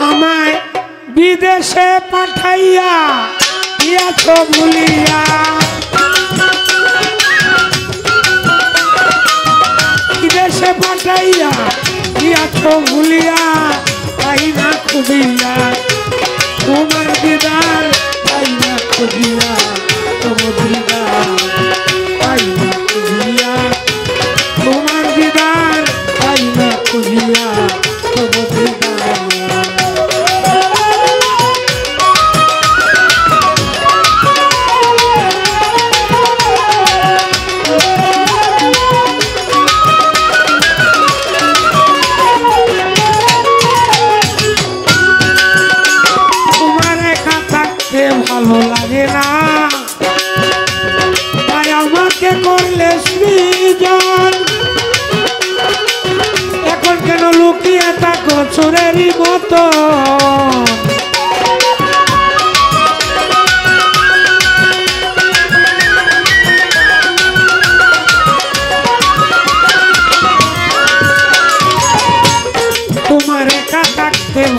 আমায় বিদেশে পাঠাইয়া দিয়াছ ভুলিয়া বিদেশে পাঠাইয়া দিয়াছ ভুলিয়া তাই না খুঁজিয়া তোমার দিদার তাই না খুঁজিয়া তোমার ভালো লাগে না। তাই আমাকে করলে সৃজন। এখন কেন লুকিয়ে থাকো চোরেরই মতো?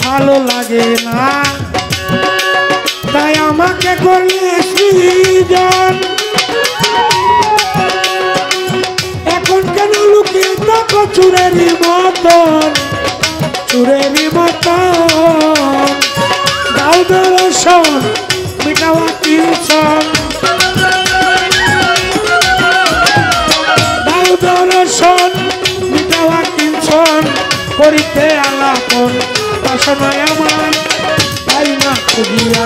ভালো লাগে না। আমাকে করলে সৃজন এখন কেন লুকিয়ে থাকো চুরেরই মতন? চুরেরই মতন। দাও দর্শন মিটাওয়া টিউশন দাও দর্শন মিটাওয়া টিউশন করিতে আলাপন, বাসনায় আমার, তাই না খুঁজিয়া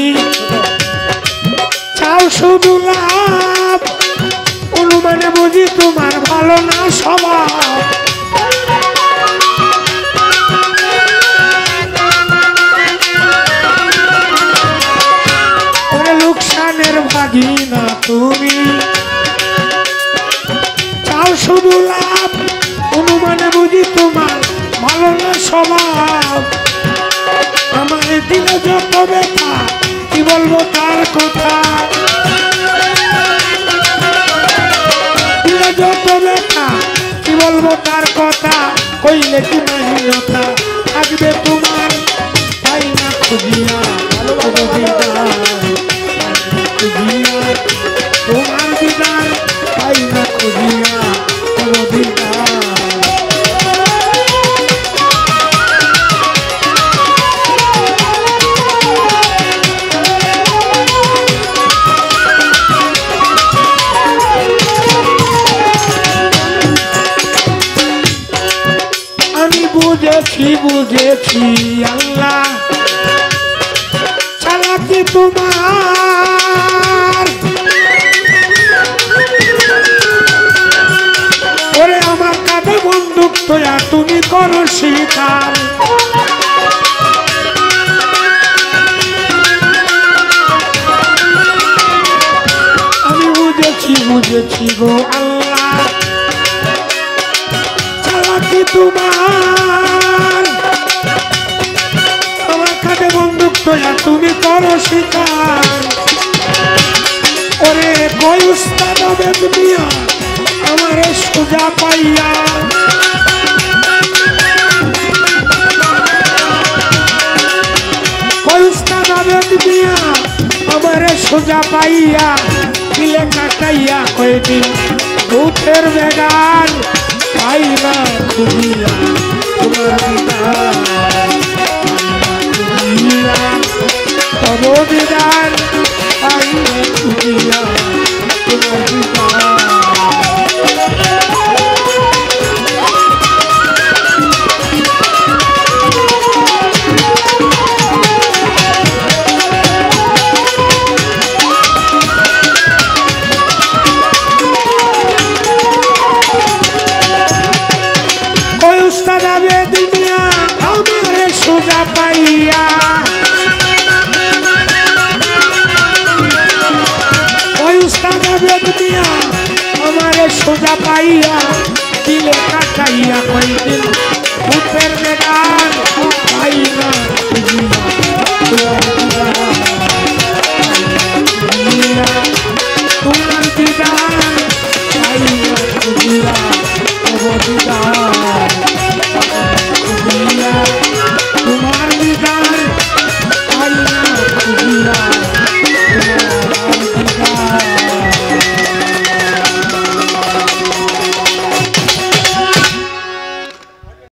শুধু লাভ। অনুমানে বুঝি তোমার ভালো না স্বভাব। লোকসানের ভাগিনা তুমি। শুধু লাভ। অনুমানে বুঝি তোমার ভালো না স্বভাব। আমার দিলে যত ব্যথা, কি বলব তার কথা? কি বলব তার কথা কইলে কি মাহিনতা থাকবে বুঝেছি বুঝেছি আল্লাহ। চালাকি তোমার। ওরে আমার কাঁধে বন্দুক তোয়া, তুমি করো স্বীকার আমি বুঝেছি বুঝেছি গো আল্লাহ। চালাকি তোমার। তোয়া তুমি করো শিকার। ওরে কই উস্তাদ আমারে সোজা পাইয়া। কই সোজা পাইয়া দিলে কাটাইয়া কয়দিন দুধের বেগান পাই না খুঁজিয়া তব বিদান পাই না খুঁজিয়া তোমারে সোজা পাইয়া দিলে কাটাইয়া কয়দিন? ভূতের বেগান পাই পাইয়া